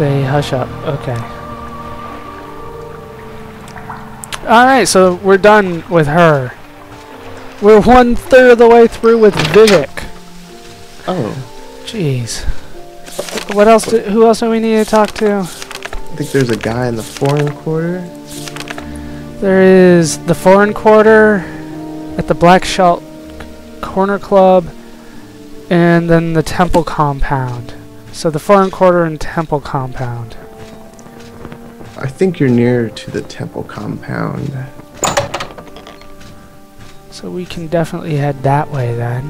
They hush up. Okay. Alright, so we're done with her. We're one third of the way through with Vivec. Oh, Jeez. What else? Do, who else do we need to talk to? I think there's a guy in the foreign quarter. There is the foreign quarter at the Black Shalk Corner Club, and then the Temple Compound. So the foreign quarter and Temple Compound. I think you're near to the temple compound. So we can definitely head that way then.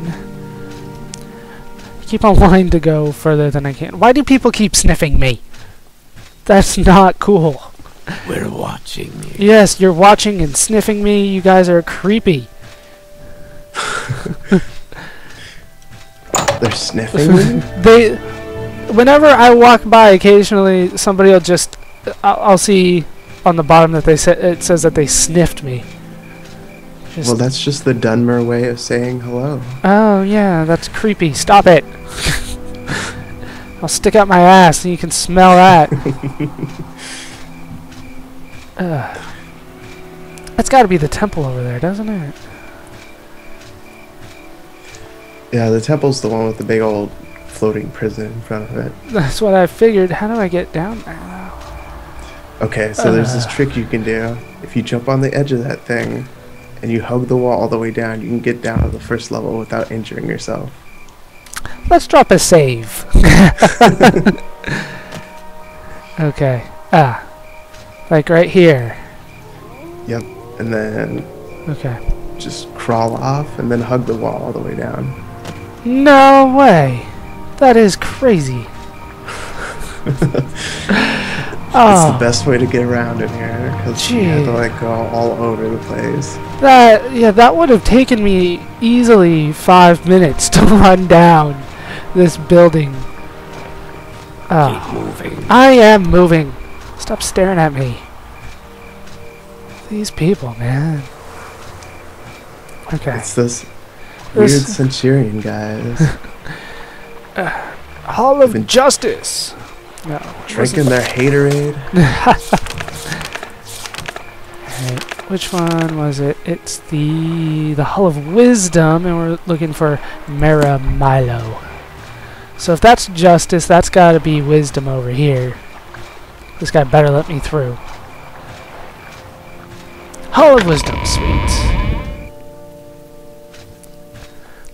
I keep on wanting to go further than I can. Why do people keep sniffing me? That's not cool. We're watching you. Yes, you're watching and sniffing me. You guys are creepy. They're sniffing me? They, whenever I walk by, occasionally somebody will just, I'll, I'll see on the bottom that they said it says that they sniffed me. Just, Well, that's just the Dunmer way of saying hello. oh yeah, that's creepy. Stop it. I'll stick out my ass and you can smell that. Ugh. That's got to be the temple over there, doesn't it? Yeah, the temple's the one with the big old floating prison in front of it. That's what I figured. How do I get down there? Okay, so there's this Uh. trick you can do. If you jump on the edge of that thing and you hug the wall all the way down, you can get down to the first level without injuring yourself. Let's drop a save. okay. Ah. Like right here. Yep. And then Okay. just crawl off and then hug the wall all the way down. No way. That is crazy. It's oh, the ah. best way to get around in here because you have to like go all over the place. that yeah, that would have taken me easily five minutes to run down this building. Ah. Keep Oh, moving. I am moving. Stop staring at me. These people, man. Okay. It's this weird This- centurion guys Hall of Been- Justice. No. drinking their haterade. Alright, which one was it? It's the the Hall of Wisdom, and we're looking for Mehra Milo. So if that's justice, that's got to be wisdom over here. This guy better let me through. Hall of Wisdom, sweet.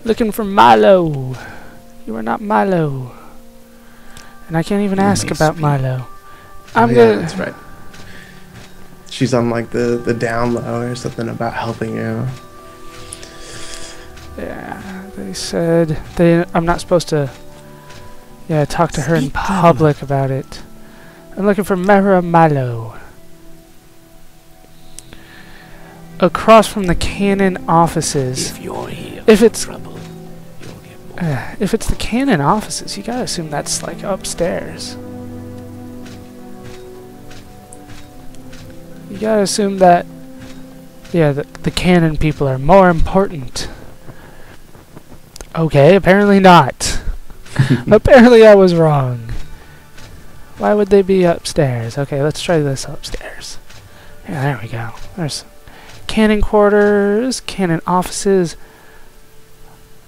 Looking for Milo. You are not Milo. And I can't even You ask about. Milo. Oh, I'm yeah, gonna. That's right. She's on like the the down low or something about helping you. Yeah, they said they. I'm not supposed to. Yeah, talk to her in public about it. I'm looking for Mehra Milo. Across from the Canon offices. If you're here If it's- trouble, if it's the Canon offices, you gotta assume that's like upstairs. You gotta assume that. Yeah, the, the Canon people are more important. Okay, apparently not. apparently I was wrong. Why would they be upstairs? Okay, let's try this upstairs. Yeah, there we go. There's Canon quarters, Canon offices.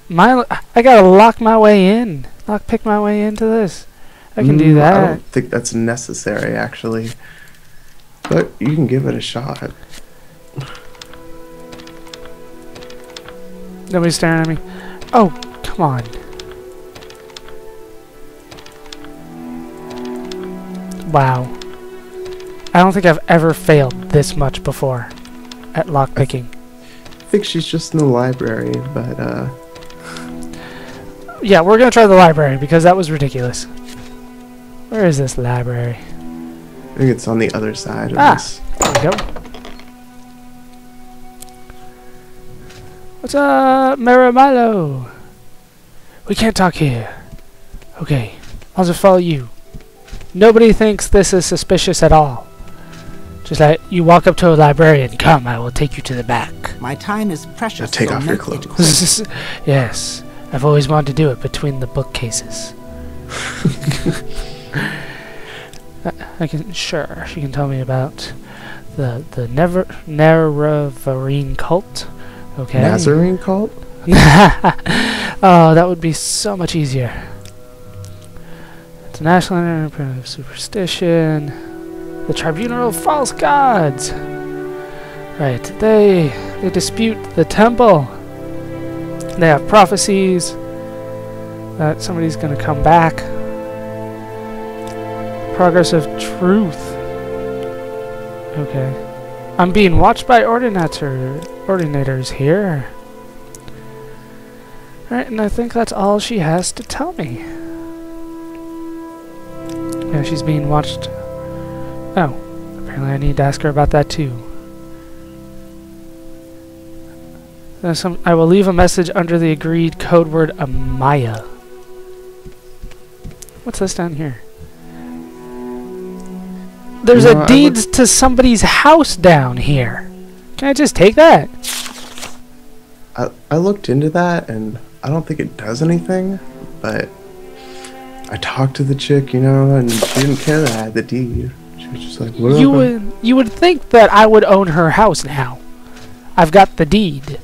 My, I gotta lock my way in. Lock pick my way into this. I can do that. I don't think that's necessary actually, but you can give it a shot. Nobody's staring at me. Oh, come on. Wow. I don't think I've ever failed this much before at lockpicking. I think she's just in the library, but uh, Yeah, we're gonna try the library because that was ridiculous. Where is this library? I think it's on the other side of Ah. this. There we go. What's up, Mehra Milo? We can't talk here. Okay, I'll just follow you. Nobody thinks this is suspicious at all. Just like you walk up to a librarian, come, I will take you to the back. My time is precious. Now take so off your clothes. yes, I've always wanted to do it between the bookcases. I, I can sure she can tell me about the the never Nerevarine cult. Okay. Nazarene cult? oh, that would be so much easier. It's a national enterprise of superstition. The Tribunal of False Gods. Right. They they dispute the temple. They have prophecies that somebody's going to come back. Progress of truth. Okay. I'm being watched by ordinator ordinators here. Alright, and I think that's all she has to tell me. Yeah, she's being watched. Oh, apparently I need to ask her about that too. Some, I will leave a message under the agreed code word Amaya. What's this down here? There's You know, a deeds to somebody's house down here. Can I just take that? I, I looked into that and I don't think it does anything, but I talked to the chick, you know, and she didn't care that I had the deed. She was just like, whatever. You would you would think that I would own her house now. I've got the deed.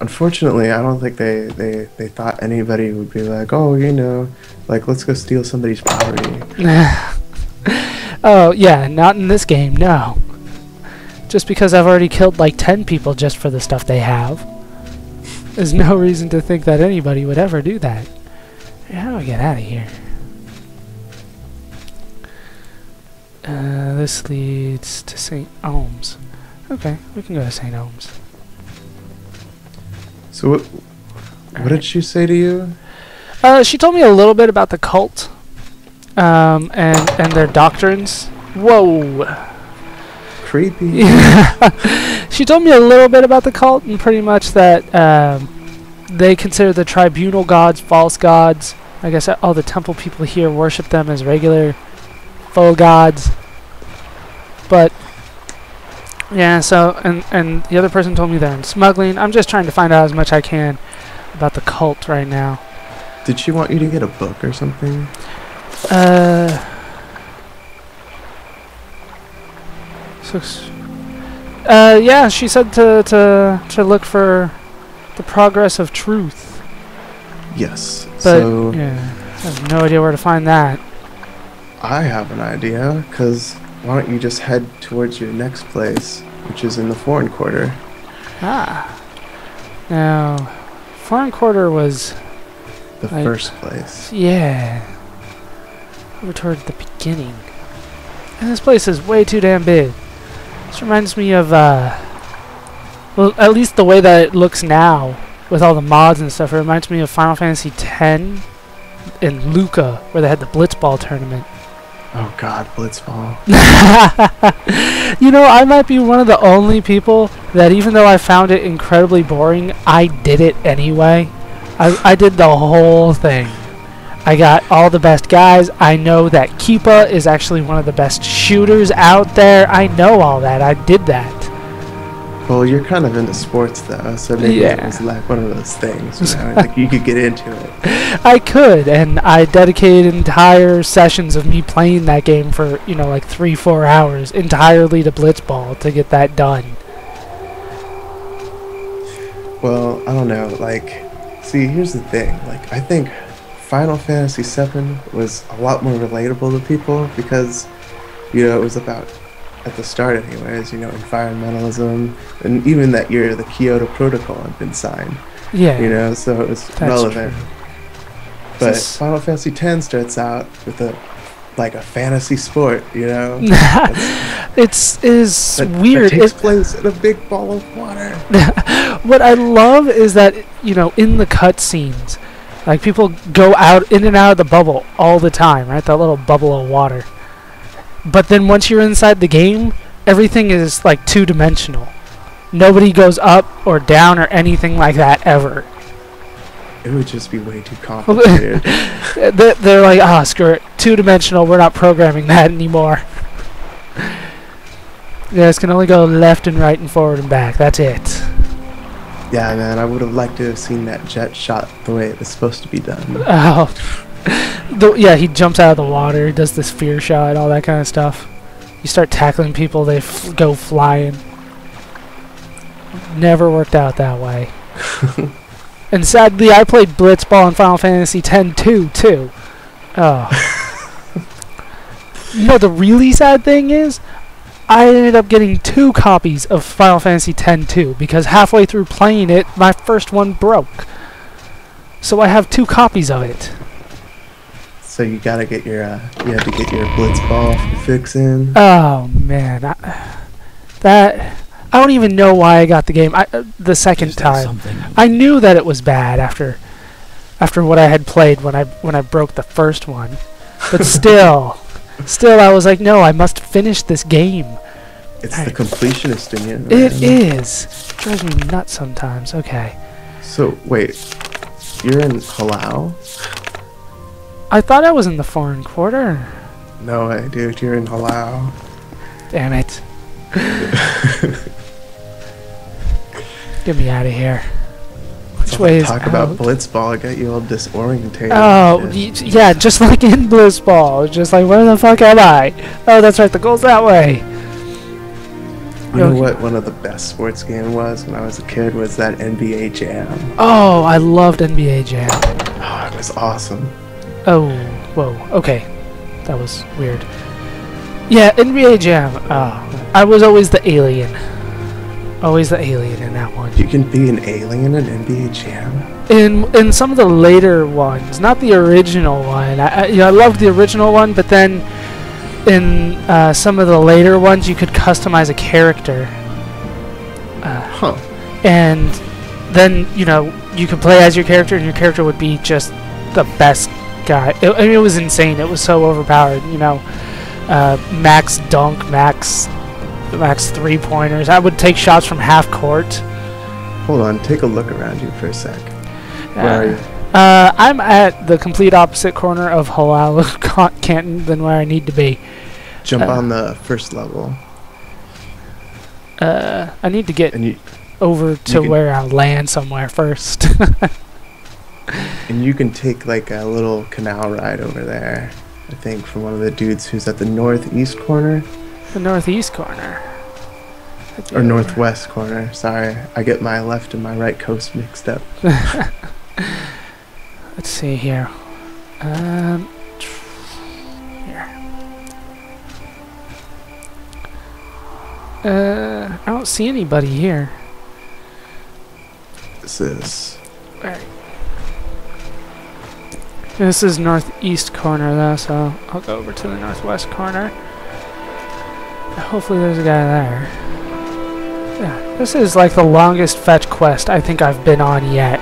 Unfortunately, I don't think they, they, they thought anybody would be like, oh, you know, like, let's go steal somebody's property. oh yeah, not in this game, no. Just because I've already killed like ten people just for the stuff they have. There's no reason to think that anybody would ever do that. How do I get out of here? Uh, this leads to St. Olms. Okay, we can go to St. Olms. So, what, what did she say to you? Uh, she told me a little bit about the cult, um, and and their doctrines. Whoa. Creepy. she told me a little bit about the cult and pretty much that um, they consider the tribunal gods false gods. I guess all the temple people here worship them as regular full gods. But yeah, so and and the other person told me they're in smuggling. I'm just trying to find out as much I can about the cult right now. Did she want you to get a book or something? Uh. So, uh, yeah, she said to to to look for the progress of truth, Yes. but so, yeah, I have no idea where to find that. I have an idea, because why don't you just head towards your next place, which is in the foreign quarter? Ah, now, foreign quarter was The I- first place. yeah, over toward the beginning, and this place is way too damn big. This reminds me of uh, well, at least the way that it looks now with all the mods and stuff. It reminds me of Final Fantasy X in Luca, where they had the Blitzball tournament. Oh god, Blitzball. you know, I might be one of the only people that, even though I found it incredibly boring, I did it anyway. I, I did the whole thing. I got all the best guys. I know that Keepa is actually one of the best shooters out there. I know all that. I did that. Well, you're kind of into sports though, so maybe it was like one of those things, you know, like you could get into it. I could, and I dedicated entire sessions of me playing that game for, you know, like three, four hours entirely to Blitzball to get that done. Well, I don't know, like, see, here's the thing, like, I think Final Fantasy VII was a lot more relatable to people because, you know, it was about, at the start anyways, you know, environmentalism, and even that year the Kyoto Protocol had been signed, Yeah. you know, so it was relevant. But This- Final Fantasy X starts out with a, like, a fantasy sport, you know? it's is that, weird. That takes It- place in a big ball of water. what I love is that you know in the cutscenes, like people go out in and out of the bubble all the time, right? That little bubble of water. But then once you're inside the game, everything is like two dimensional. Nobody goes up or down or anything like that ever. It would just be way too complicated. They- They're like, ah, screw it, two dimensional. We're not programming that anymore. Yeah, it can only go left and right and forward and back. That's it. Yeah, man, I would have liked to have seen that Jecht shot the way it was supposed to be done. Oh, The, yeah, he jumps out of the water, does this fear shot, all that kind of stuff. You start tackling people, they f- go flying. Never worked out that way. and sadly, I played Blitzball in Final Fantasy X 2 too. Oh. you know, the really sad thing is, I ended up getting two copies of Final Fantasy X 2 because halfway through playing it, my first one broke. So I have two copies of it. So you gotta get your uh, you have to get your blitzball fix in. Oh man, I, that I don't even know why I got the game I, uh, the second Just time. Something. I knew that it was bad after after what I had played when I when I broke the first one, but still, still I was like, no, I must finish this game. It's the Alright. completionist in you. It man. is drives me nuts sometimes. Okay, So wait, you're in Hlaalu? I thought I was in the foreign quarter. No way, dude. You're in Hlaalu. Damn it! Get me out of here. Which way is Talk about out? blitzball. Got you all disorientated. Oh, and yeah, just like in Blitzball. Just like, where the fuck am I? Oh, that's right, the goal's that way. You know what? One of the best sports game was when I was a kid was that NBA Jam. Oh, I loved NBA Jam. Oh, it was awesome. Oh, whoa, okay. That was weird. Yeah, NBA Jam. Oh, I was always the alien. Always the alien in that one. You can be an alien in NBA Jam. In in some of the later ones, not the original one. I, I, you know, I loved the original one, but then in uh, some of the later ones, you could customize a character. Uh, Huh. and then you know you could play as your character, and your character would be just the best guy. It, I mean, it was insane. It was so overpowered. You know, uh, max dunk, max max three pointers. I would take shots from half court. Hold on. Take a look around you for a sec. Where are you? Uh, I'm at the complete opposite corner of Hlaalu Canton than where I need to be. Jump uh, on the first level, Uh, I need to get and you over to where I land somewhere first. and you can take like a little canal ride over there. I think from one of the dudes who's at the northeast corner the northeast corner. or northwest corner. Sorry, I get my left and my right coast mixed up. Let's see here. Um, here. Uh, I don't see anybody here. This is This is northeast corner though, so I'll go over to the northwest corner. Hopefully there's a guy there. Yeah, this is like the longest fetch quest I think I've been on yet.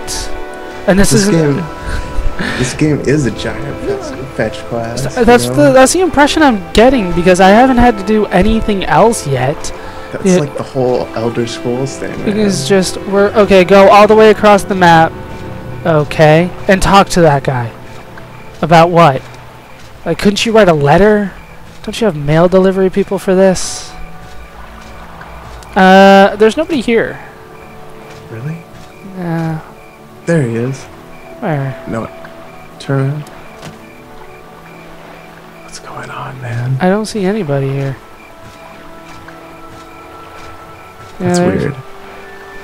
And this, This is game- this game is a giant fetch, quest. you that's know? the that's the impression I'm getting because I haven't had to do anything else yet. That's yeah. like the whole Elder Scrolls thing. man. It's just we're okay. Go all the way across the map, okay, and talk to that guy. About what? Like, couldn't you write a letter? Don't you have mail delivery people for this? Uh, there's nobody here. really? Uh, There he is. where? No, turn around. What's going on, man? I don't see anybody here. Yeah, That's there's- weird.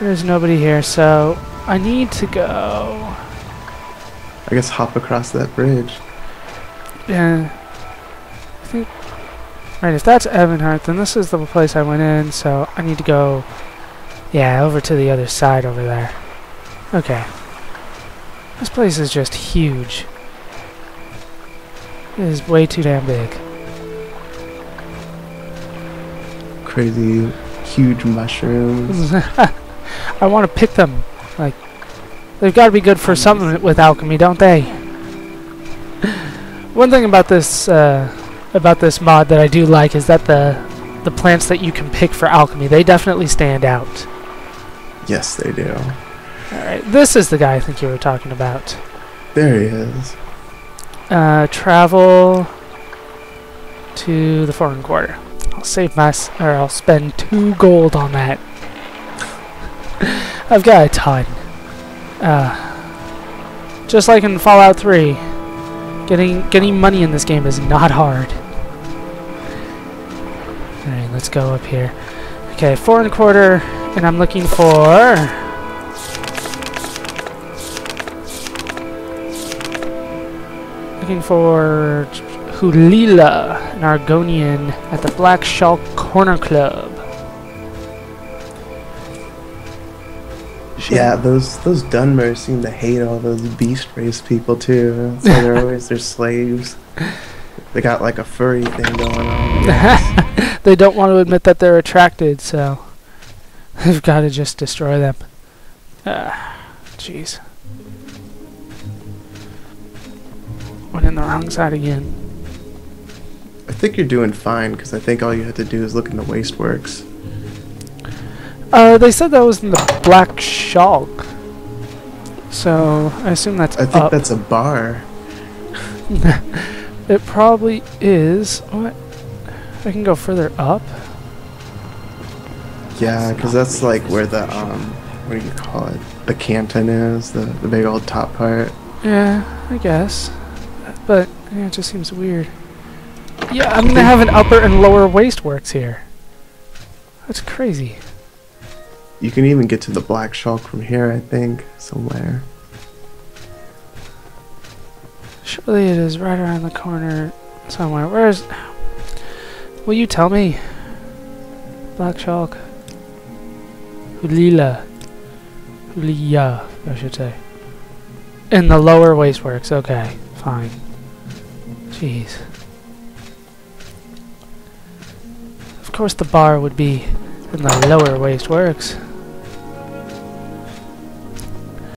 There's nobody here, so I need to go. I guess hop across that bridge. Yeah. I think. Right, if that's Evanhart, then this is the place I went in, so I need to go. Yeah, over to the other side over there. Okay. This place is just huge. It is way too damn big. Crazy, huge mushrooms. I want to pick them. Like, they've got to be good for something with alchemy, don't they? One thing about this uh, about this mod that I do like is that the the plants that you can pick for alchemy they definitely stand out. yes, they do. All right, this is the guy I think you were talking about. There he is. Uh, travel to the foreign quarter. I'll save my or I'll spend two gold on that. I've got a ton. Uh, just like in Fallout 3, Getting getting money in this game is not hard. Alright, let's go up here. Okay, four and a quarter, and I'm looking for looking for Hulila, an Argonian at the Black Shalk Corner Club. Yeah, those those Dunmers seem to hate all those beast race people too. So they're always their slaves. They got like a furry thing going on. They don't want to admit that they're attracted, so they've got to just destroy them. Ah, jeez. Went in the wrong side again. I think you're doing fine because I think all you had to do is look in the waistworks. Uh, they said that was in the Black Shalk. So, I assume that's I think up. that's a bar. it probably is. What? I can go further up? Yeah, because that's like where the um, what do you call it? The canton is the the big old top part. Yeah, I guess. But, yeah, it just seems weird. Yeah, I'm gonna have an upper and lower waist works here. That's crazy. You can even get to the Black Shalk from here, I think, somewhere. Surely it is right around the corner somewhere. Where's... Will you tell me? Black Shalk. Hulila. Huleeya, I should say. In the lower waistworks, okay. Fine. Jeez. Of course the bar would be in the lower waistworks.